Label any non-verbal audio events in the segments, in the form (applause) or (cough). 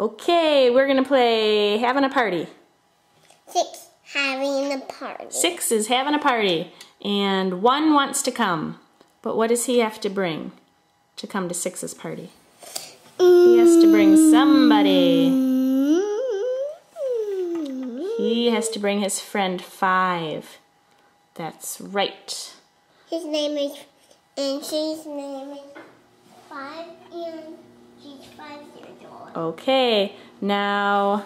Okay, we're gonna play having a party. Six, having a party. Six is having a party, and one wants to come. But what does he have to bring to come to Six's party? He has to bring somebody. He has to bring his friend Five. That's right. His name is, and she's name is five, and she's five years old. Okay, now,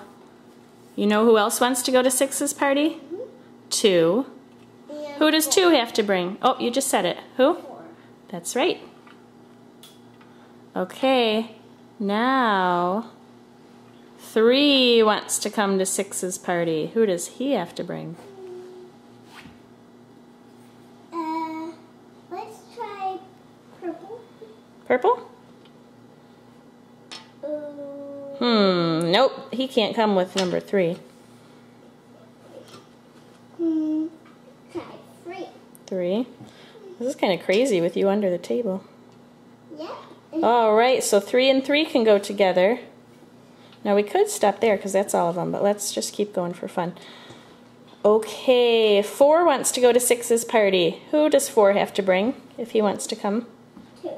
you know who else wants to go to Six's party? Two. And Who does two have to bring? Oh, you just said it. Who? four. That's right. Okay, now three wants to come to Six's party. Who does he have to bring? Uh, let's try purple. Purple? Uh, Hmm, nope, he can't come with number three. hmm, three. Three. This is kind of crazy with you under the table. Yeah. All right, so three and three can go together. Now we could stop there because that's all of them, but let's just keep going for fun. Okay, four wants to go to six's party. Who does four have to bring if he wants to come? Two.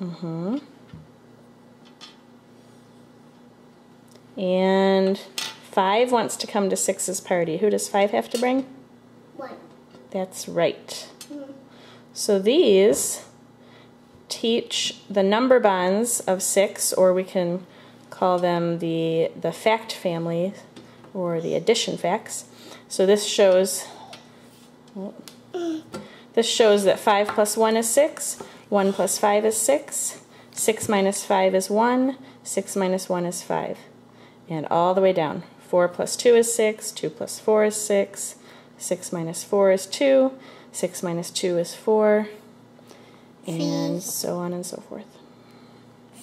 Mm-hmm. And five wants to come to six's party. Who does five have to bring? One. That's right. Hmm. So these teach the number bonds of six, or we can call them the, the fact family or the addition facts. So this shows this shows that 5 plus 1 is 6, 1 plus 5 is 6, 6 minus 5 is 1, 6 minus 1 is 5. And all the way down. 4 plus 2 is 6, 2 plus 4 is 6, 6 minus 4 is 2, 6 minus 2 is 4, and so on and so forth.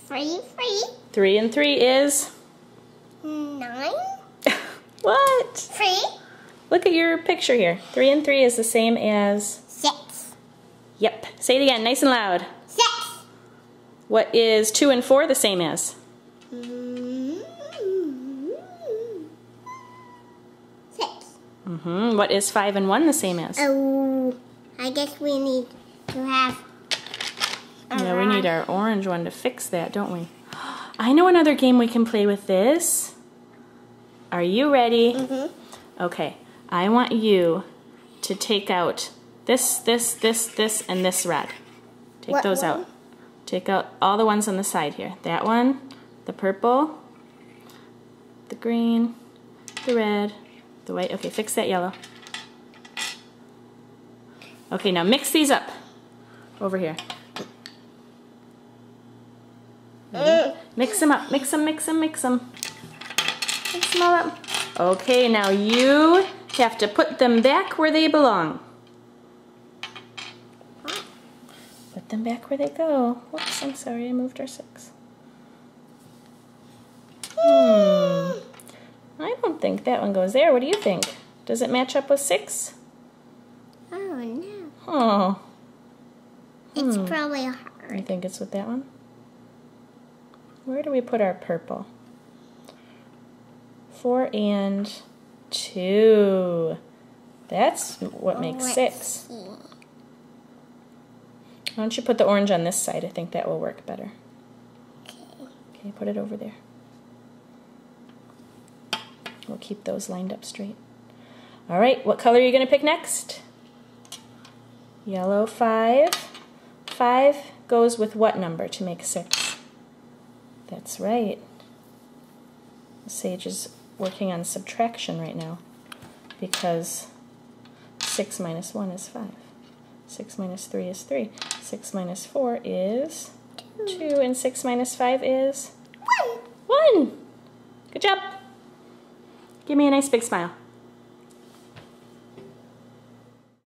Three, three, 3 and 3 is. nine, (laughs) what? three, Look at your picture here. 3 and 3 is the same as. six. Yep. Say it again, nice and loud. Six. What is 2 and 4 the same as? Mm-hmm. What is 5 and 1 the same as? Oh, I guess we need to have. Yeah, we need our orange one to fix that, don't we? (gasps) I know another game we can play with this. Are you ready? Mm-hmm. Okay, I want you to take out this, this, this, this, and this red. Take What those one? out. Take out all the ones on the side here. That one, the purple, the green, the red, the white. Okay, fix that yellow. Okay, now mix these up. Over here. Mm. Mix them up. Mix them, mix them, mix them. Mix them all up. Okay, now you have to put them back where they belong. Put them back where they go. Whoops, I'm sorry, I moved our six. Hmm. I don't think that one goes there. What do you think? Does it match up with six? Oh no. Oh, It's Hmm. probably I hard. think it's with that one. Where do we put our purple? Four and two. That's what makes Let's six. see. Why don't you put the orange on this side? I think that will work better. Okay. Okay, put it over there. We'll keep those lined up straight. All right, what color are you going to pick next? Yellow five. Five goes with what number to make six? That's right. Sage is working on subtraction right now because six minus one is five. Six minus three is three. Six minus four is two, and six minus five is One. one. Good job. Give me a nice big smile.